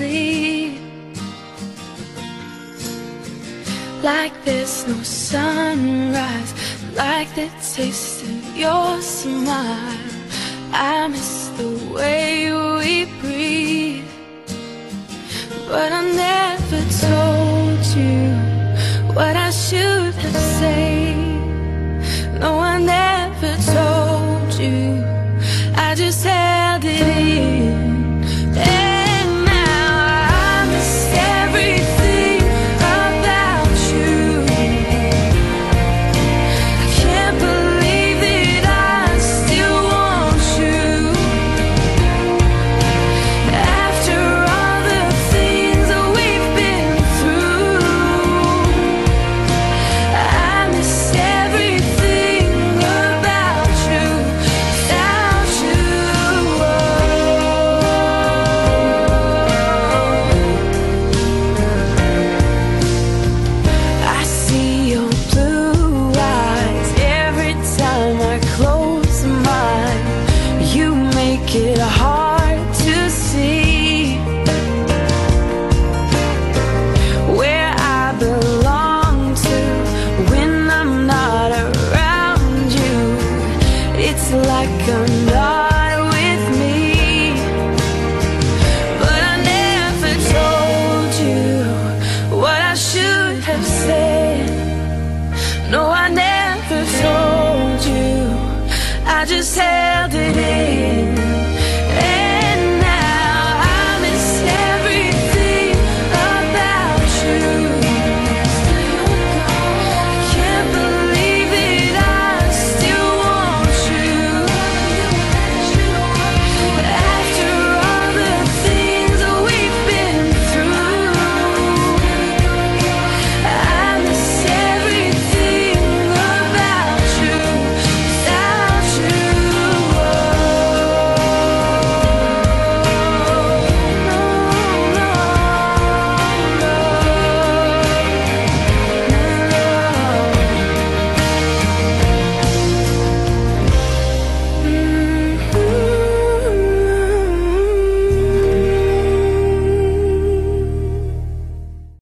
sleep. Like there's no sunrise, like the taste of your smile. I miss the way we breathe, but I never told you what I should have said. No, I never told you. I just held it in. I just had